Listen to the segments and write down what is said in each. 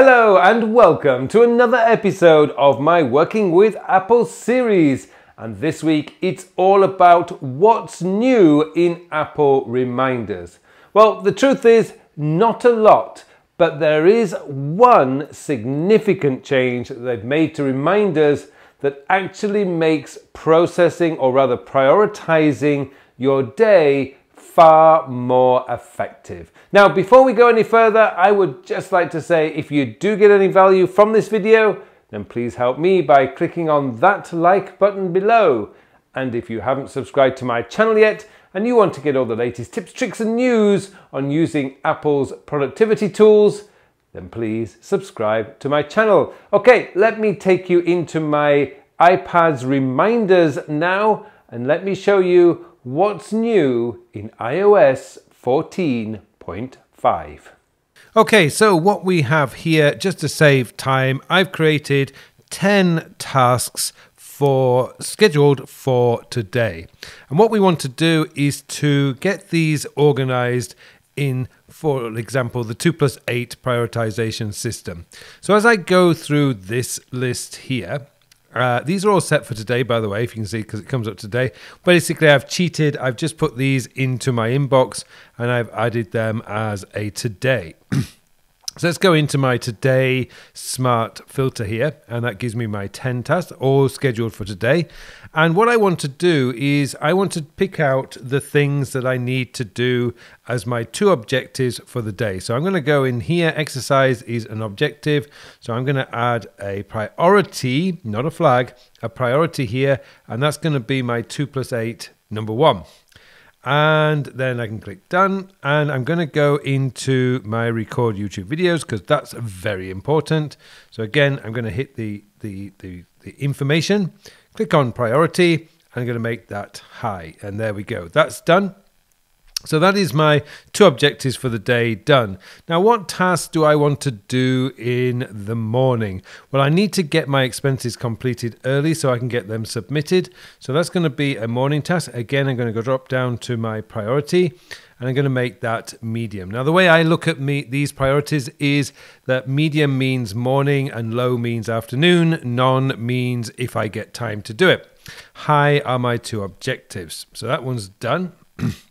Hello and welcome to another episode of my Working with Apple series. And this week it's all about what's new in Apple Reminders. Well, the truth is, not a lot, but there is one significant change that they've made to reminders that actually makes processing or rather prioritizing your day far more effective. Now, before we go any further, I would just like to say if you do get any value from this video, then please help me by clicking on that like button below. And if you haven't subscribed to my channel yet, and you want to get all the latest tips, tricks and news on using Apple's productivity tools, then please subscribe to my channel. Okay, let me take you into my iPad's reminders now and let me show you what's new in iOS 14.5. Okay, so what we have here, just to save time, I've created 10 tasks for scheduled for today. And what we want to do is to get these organized in, for example, the 2 plus 8 prioritization system. So as I go through this list here, uh, these are all set for today, by the way, if you can see, because it comes up today. Basically, I've cheated. I've just put these into my inbox and I've added them as a today. So let's go into my today smart filter here, and that gives me my 10 tasks, all scheduled for today. And what I want to do is I want to pick out the things that I need to do as my two objectives for the day. So I'm going to go in here, exercise is an objective. So I'm going to add a priority, not a flag, a priority here, and that's going to be my 2 plus 8, number one and then I can click done and I'm going to go into my record YouTube videos because that's very important. So again, I'm going to hit the, the, the, the information, click on priority, and I'm going to make that high. And there we go. That's done. So that is my two objectives for the day done. Now, what tasks do I want to do in the morning? Well, I need to get my expenses completed early so I can get them submitted. So that's going to be a morning task. Again, I'm going to go drop down to my priority and I'm going to make that medium. Now, the way I look at me, these priorities is that medium means morning and low means afternoon. non means if I get time to do it. High are my two objectives. So that one's done.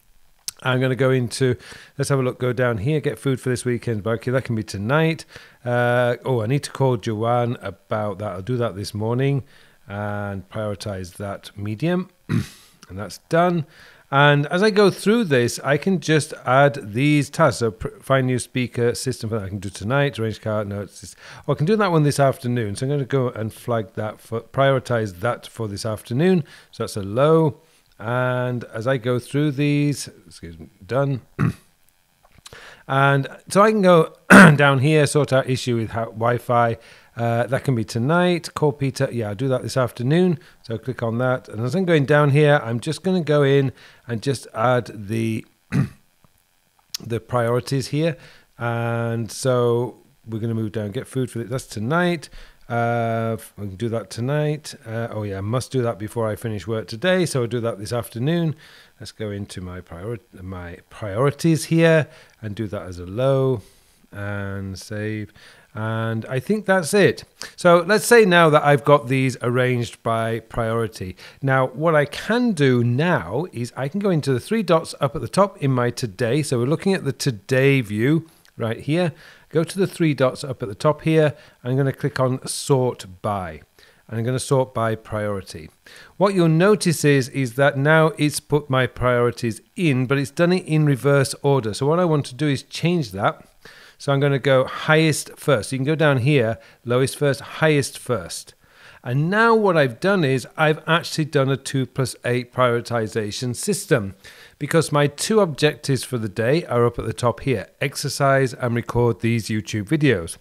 I'm going to go into, let's have a look, go down here, get food for this weekend barbecue. That can be tonight. Uh, oh, I need to call Joanne about that. I'll do that this morning and prioritize that medium. and that's done. And as I go through this, I can just add these tasks. So find new speaker system for that I can do tonight, arrange car notes. Oh, I can do that one this afternoon. So I'm going to go and flag that for prioritize that for this afternoon. So that's a low. And as I go through these, excuse me, done. and so I can go down here, sort out issue with Wi-Fi. Uh, that can be tonight. Call Peter. Yeah, I'll do that this afternoon. So click on that. And as I'm going down here, I'm just going to go in and just add the the priorities here. And so we're going to move down, get food for it. That's tonight. Uh, we can do that tonight. Uh, oh yeah, I must do that before I finish work today. So I'll do that this afternoon. Let's go into my priori- my priorities here and do that as a low and save. And I think that's it. So let's say now that I've got these arranged by priority. Now, what I can do now is I can go into the three dots up at the top in my today. So we're looking at the today view right here. Go to the three dots up at the top here. I'm going to click on sort by. And I'm going to sort by priority. What you'll notice is, is that now it's put my priorities in, but it's done it in reverse order. So what I want to do is change that. So I'm going to go highest first. You can go down here, lowest first, highest first. And now what I've done is I've actually done a 2 plus 8 prioritization system because my two objectives for the day are up at the top here exercise and record these YouTube videos.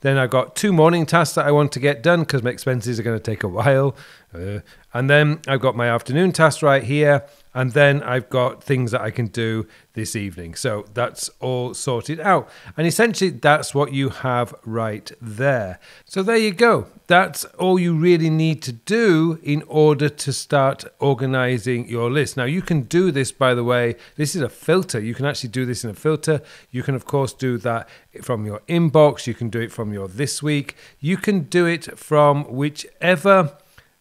Then I've got two morning tasks that I want to get done because my expenses are going to take a while. Uh, and then I've got my afternoon task right here. And then I've got things that I can do this evening. So that's all sorted out. And essentially, that's what you have right there. So there you go. That's all you really need to do in order to start organizing your list. Now, you can do this, by the way. This is a filter. You can actually do this in a filter. You can, of course, do that from your inbox. You can do it from your this week. You can do it from whichever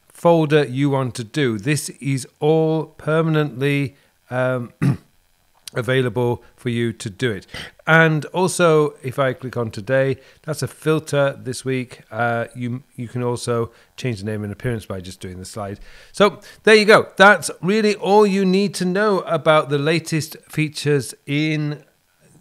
folder you want to do. This is all permanently um, available for you to do it. And also, if I click on today, that's a filter this week. Uh, you you can also change the name and appearance by just doing the slide. So there you go. That's really all you need to know about the latest features in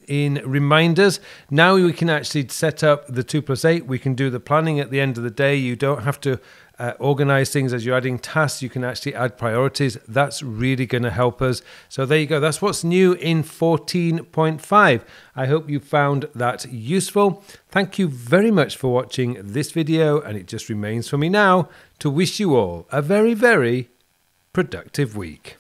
in reminders. Now we can actually set up the 2 plus 8. We can do the planning at the end of the day. You don't have to uh, organize things as you're adding tasks. You can actually add priorities. That's really going to help us. So there you go. That's what's new in 14.5. I hope you found that useful. Thank you very much for watching this video. And it just remains for me now to wish you all a very, very productive week.